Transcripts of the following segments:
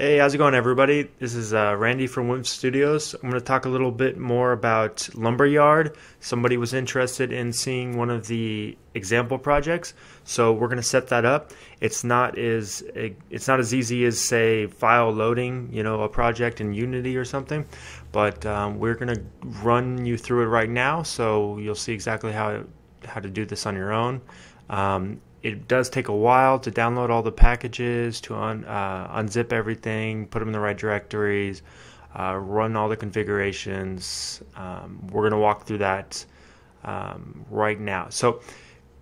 Hey, how's it going, everybody? This is uh, Randy from Wimp Studios. I'm going to talk a little bit more about Lumberyard. Somebody was interested in seeing one of the example projects, so we're going to set that up. It's not as it's not as easy as say file loading, you know, a project in Unity or something, but um, we're going to run you through it right now, so you'll see exactly how how to do this on your own. Um, it does take a while to download all the packages, to un, uh, unzip everything, put them in the right directories, uh, run all the configurations. Um, we're going to walk through that um, right now. So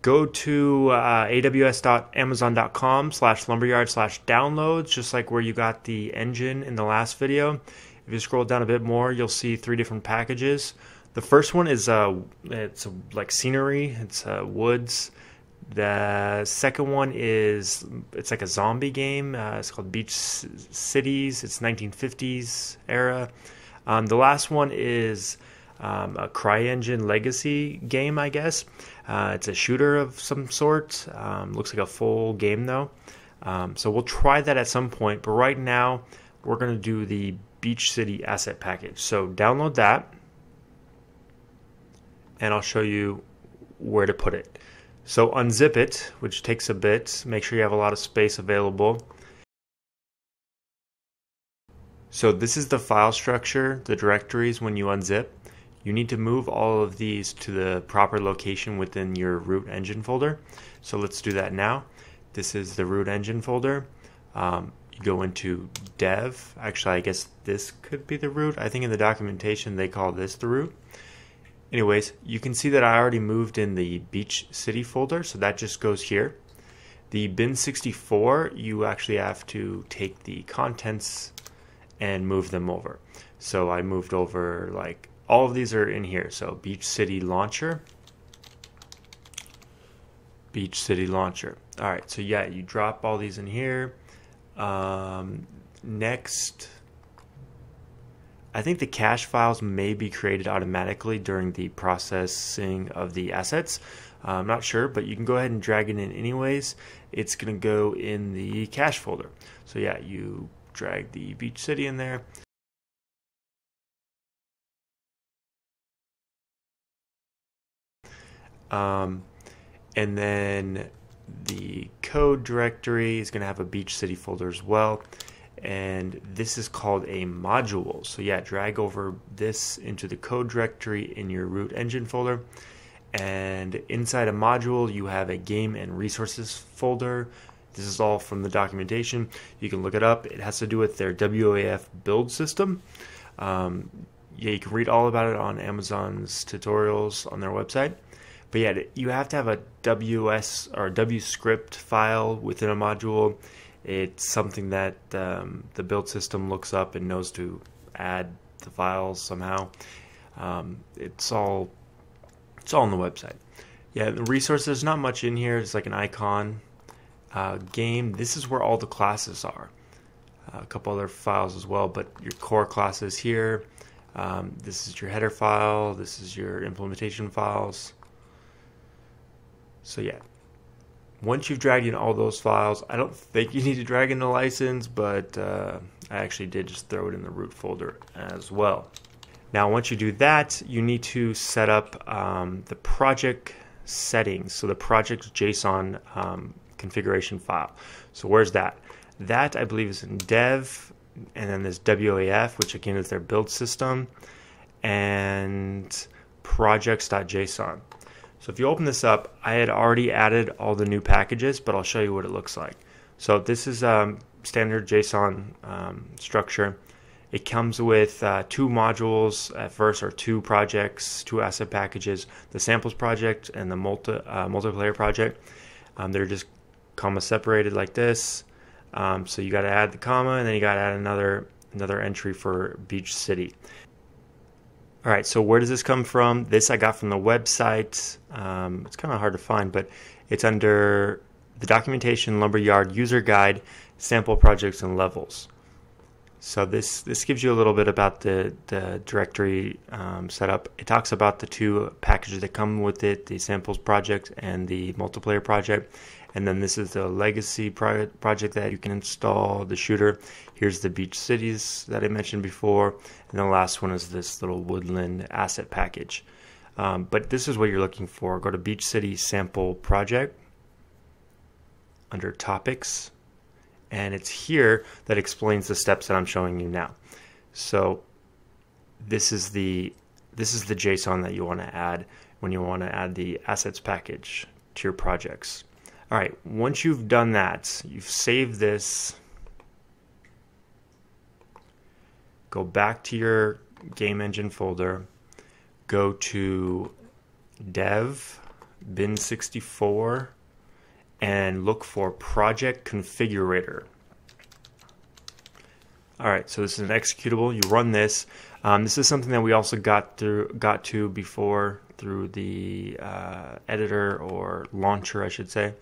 go to uh, aws.amazon.com slash lumberyard slash downloads, just like where you got the engine in the last video. If you scroll down a bit more, you'll see three different packages. The first one is uh, it's like scenery, it's uh, woods. The second one is it's like a zombie game. Uh, it's called Beach Cities. It's 1950s era. Um, the last one is um, a CryEngine Legacy game, I guess. Uh, it's a shooter of some sort. Um, looks like a full game though. Um, so we'll try that at some point. But right now, we're going to do the Beach City asset package. So download that, and I'll show you where to put it. So unzip it, which takes a bit. Make sure you have a lot of space available. So this is the file structure, the directories when you unzip. You need to move all of these to the proper location within your root engine folder. So let's do that now. This is the root engine folder. Um, you go into dev. Actually, I guess this could be the root. I think in the documentation they call this the root. Anyways, you can see that I already moved in the Beach City folder, so that just goes here. The bin64, you actually have to take the contents and move them over. So I moved over like all of these are in here. So Beach City Launcher, Beach City Launcher. All right, so yeah, you drop all these in here. Um, next, I think the cache files may be created automatically during the processing of the assets. Uh, I'm not sure, but you can go ahead and drag it in anyways. It's going to go in the cache folder. So yeah, you drag the beach city in there. Um, and then the code directory is going to have a beach city folder as well and this is called a module. So yeah, drag over this into the code directory in your root engine folder. And inside a module, you have a game and resources folder. This is all from the documentation. You can look it up. It has to do with their WAF build system. Um, yeah, you can read all about it on Amazon's tutorials on their website. But yeah, you have to have a WS or WScript file within a module it's something that um, the build system looks up and knows to add the files somehow. Um, it's all it's all on the website. Yeah, the resources. Not much in here. It's like an icon. Uh, game. This is where all the classes are. Uh, a couple other files as well, but your core classes here. Um, this is your header file. This is your implementation files. So yeah, once you've dragged in all those files, I don't think you need to drag in the license, but uh, I actually did just throw it in the root folder as well. Now, once you do that, you need to set up um, the project settings. So the project JSON um, configuration file. So where's that? That I believe is in dev, and then there's WAF, which again is their build system, and projects.json. So if you open this up, I had already added all the new packages, but I'll show you what it looks like. So this is um, standard JSON um, structure. It comes with uh, two modules at first, or two projects, two asset packages, the samples project and the multi, uh, multiplayer project. Um, they're just comma separated like this. Um, so you got to add the comma, and then you got to add another another entry for Beach City. All right, so where does this come from? This I got from the website. Um, it's kind of hard to find, but it's under the documentation lumberyard user guide, sample projects and levels. So this this gives you a little bit about the the directory um, setup. It talks about the two packages that come with it, the samples project and the multiplayer project, And then this is the legacy pro- project that you can install the shooter. Here's the beach cities that I mentioned before. And the last one is this little woodland asset package. Um, but this is what you're looking for. Go to Beach City Sample Project under Topics. And it's here that explains the steps that I'm showing you now. So this is the this is the JSON that you want to add when you want to add the assets package to your projects. All right, once you've done that, you've saved this. Go back to your game engine folder, go to dev bin64 and look for project configurator. All right, so this is an executable. You run this. Um, this is something that we also got through, got to before through the uh, editor or launcher, I should say.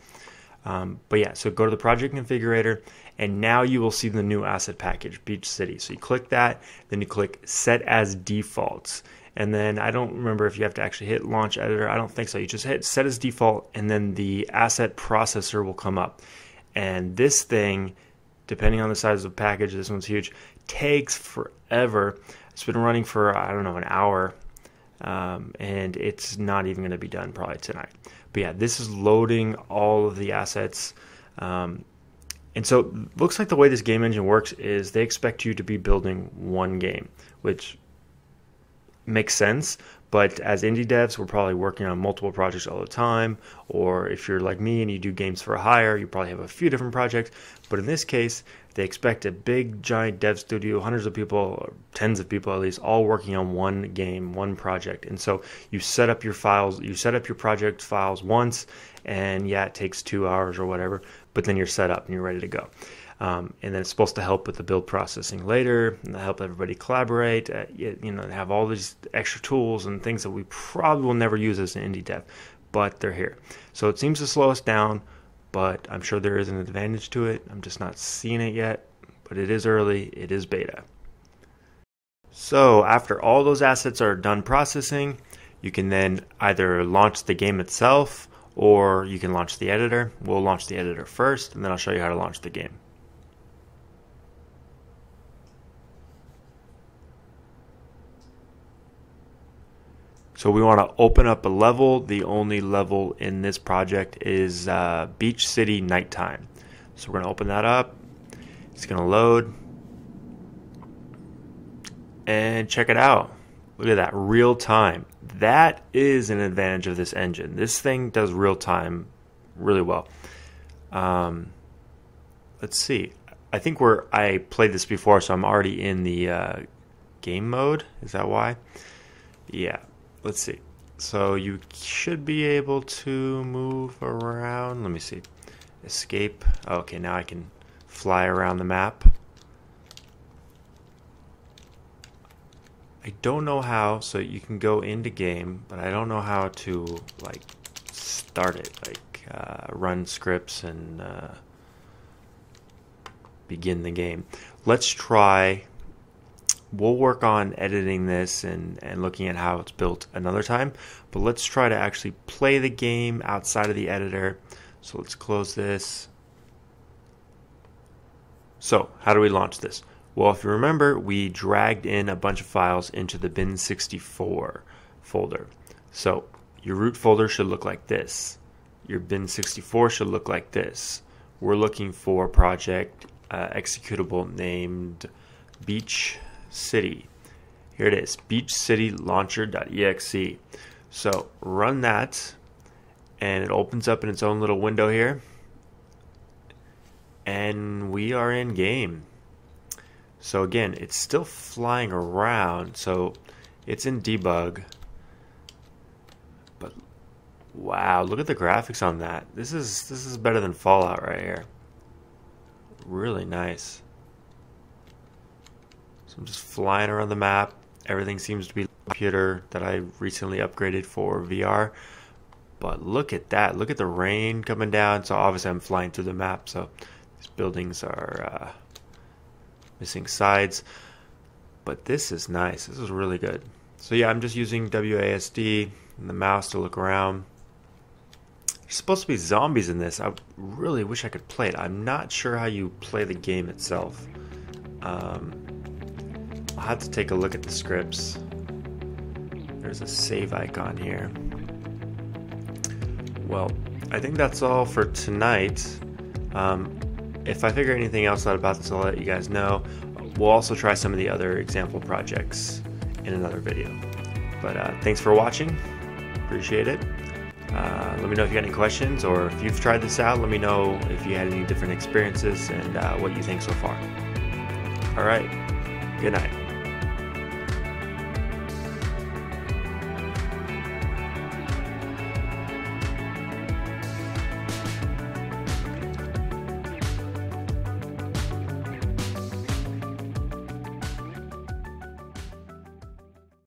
Um, but yeah, so go to the project configurator, and now you will see the new asset package, Beach City. So you click that, then you click Set as Defaults, and then I don't remember if you have to actually hit Launch Editor. I don't think so. You just hit Set as Default, and then the asset processor will come up. And this thing depending on the size of the package, this one's huge, takes forever. It's been running for, I don't know, an hour, um, and it's not even going to be done probably tonight. But yeah, this is loading all of the assets. Um, and so looks like the way this game engine works is they expect you to be building one game, which makes sense. But as indie devs, we're probably working on multiple projects all the time. Or if you're like me and you do games for hire, you probably have a few different projects. But in this case, they expect a big, giant dev studio, hundreds of people, tens of people at least, all working on one game, one project. And so you set up your files, you set up your project files once, and yeah, it takes two hours or whatever, but then you're set up and you're ready to go. Um, and then it's supposed to help with the build processing later, and help everybody collaborate. Uh, you, you, know, have all these extra tools and things that we probably will never use as an indie dev, but they're here. So it seems to slow us down, but I'm sure there is an advantage to it. I'm just not seeing it yet, but it is early. It is beta. So after all those assets are done processing, you can then either launch the game itself or you can launch the editor. We'll launch the editor first, and then I'll show you how to launch the game. So we want to open up a level. The only level in this project is uh, Beach City Nighttime. So we're going to open that up. It's going to load. And check it out. Look at that, real time. That is an advantage of this engine. This thing does real time really well. Um, let's see. I think we're, I played this before, so I'm already in the uh, game mode. Is that why? Yeah let's see. So you should be able to move around. Let me see. Escape. Okay, now I can fly around the map. I don't know how, so you can go into game, but I don't know how to like start it, like uh, run scripts and uh, begin the game. Let's try we'll work on editing this and, and looking at how it's built another time. But let's try to actually play the game outside of the editor. So let's close this. So how do we launch this? Well, if you remember, we dragged in a bunch of files into the bin64 folder. So your root folder should look like this. Your bin64 should look like this. We're looking for project uh, executable named beach City. Here it is, beachcitylauncher.exe. So run that, and it opens up in its own little window here. And we are in game. So again, it's still flying around, so it's in debug. But wow, look at the graphics on that. This is this is better than Fallout right here. Really nice. So I'm just flying around the map. Everything seems to be computer that I recently upgraded for VR. But look at that. Look at the rain coming down. So obviously I'm flying through the map. So these buildings are uh, missing sides. But this is nice. This is really good. So yeah, I'm just using WASD and the mouse to look around. There's supposed to be zombies in this. I really wish I could play it. I'm not sure how you play the game itself. Um, I'll have to take a look at the scripts. There's a save icon here. Well, I think that's all for tonight. Um, if I figure anything else out about this, I'll let you guys know. We'll also try some of the other example projects in another video. But uh, thanks for watching. Appreciate it. Uh, let me know if you got any questions or if you've tried this out. Let me know if you had any different experiences and uh, what you think so far. All right. Good night.